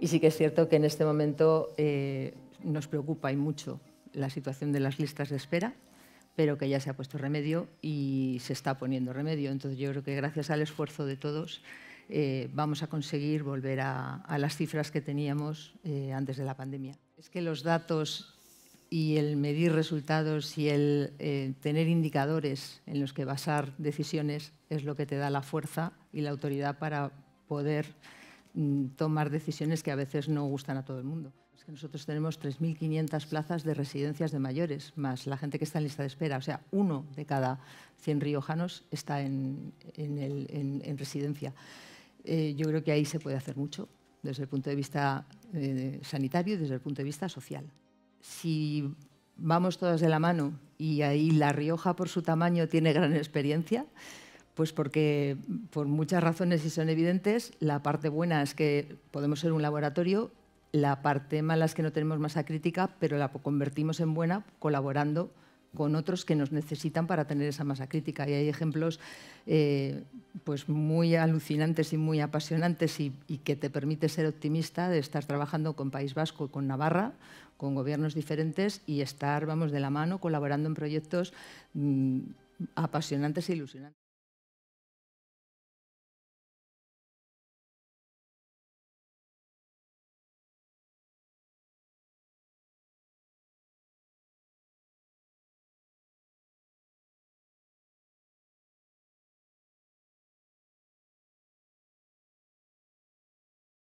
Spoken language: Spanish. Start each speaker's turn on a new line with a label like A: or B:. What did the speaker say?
A: Y sí que es cierto que en este momento eh, nos preocupa y mucho la situación de las listas de espera, pero que ya se ha puesto remedio y se está poniendo remedio. Entonces yo creo que gracias al esfuerzo de todos eh, vamos a conseguir volver a, las cifras que teníamos eh, antes de la pandemia. Es que los datos y el medir resultados y el tener indicadores en los que basar decisiones es lo que te da la fuerza y la autoridad para poder tomar decisiones que a veces no gustan a todo el mundo. Es que nosotros tenemos 3.500 plazas de residencias de mayores, más la gente que está en lista de espera. O sea, uno de cada 100 riojanos está en, residencia. Eh, yo creo que ahí se puede hacer mucho desde el punto de vista eh, sanitario y desde el punto de vista social. Si vamos todas de la mano y ahí La Rioja por su tamaño tiene gran experiencia, pues porque por muchas razones y son evidentes, la parte buena es que podemos ser un laboratorio la parte mala es que no tenemos masa crítica, pero la convertimos en buena colaborando con otros que nos necesitan para tener esa masa crítica. Y hay ejemplos eh, pues muy alucinantes y muy apasionantes y, que te permite ser optimista de estar trabajando con País Vasco y con Navarra, con gobiernos diferentes y estar, vamos, de la mano colaborando en proyectos mm, apasionantes e ilusionantes.